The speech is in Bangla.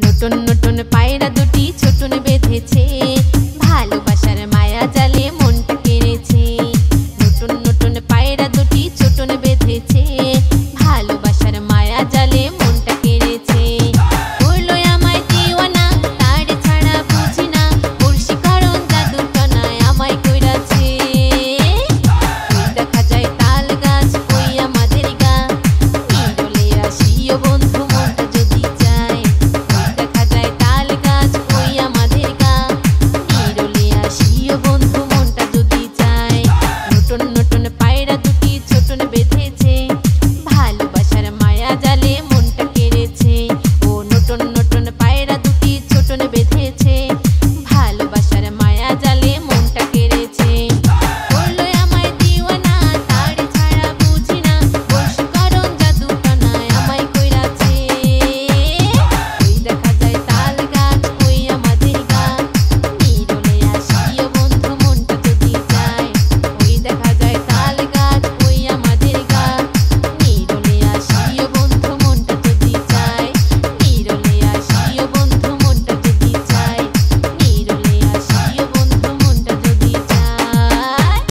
নতুন নতুন পায়রা দুটি ছোটন বেঁধেছে